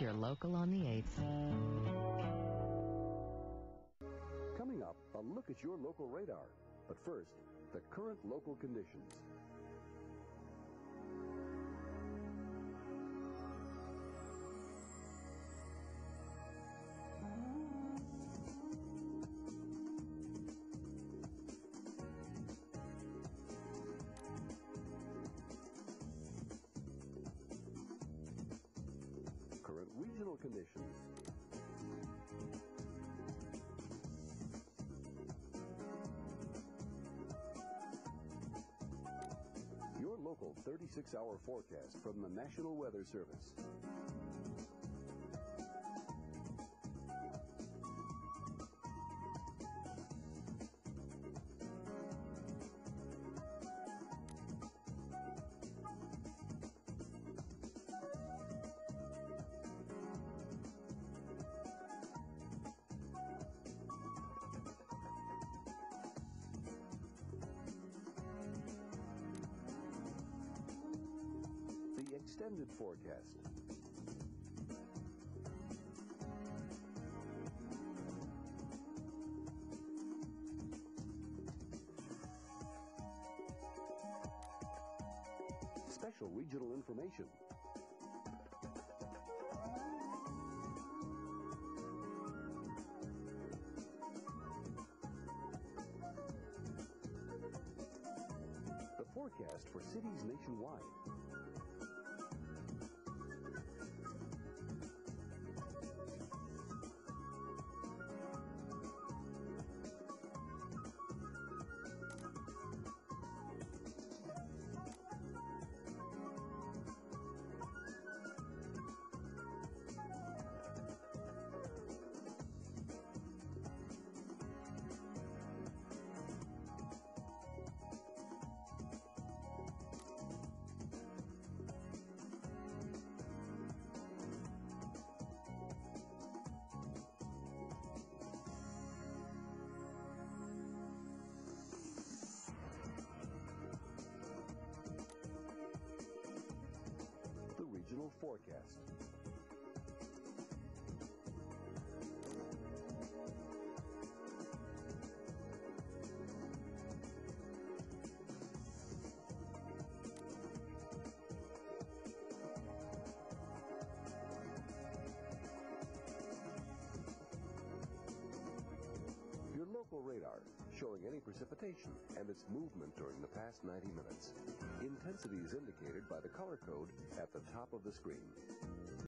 Your local on the 8th. Coming up, a look at your local radar. But first, the current local conditions. Conditions. Your local 36-hour forecast from the National Weather Service. Extended forecast. Special regional information. The forecast for cities nationwide. Forecast. Your local radar showing any precipitation and its movement during the past 90 minutes. Intensity is indicated by the color code at the top of the screen.